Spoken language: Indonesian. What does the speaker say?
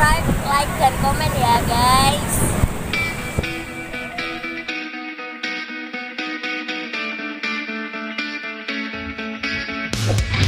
subscribe, like, dan komen ya guys. you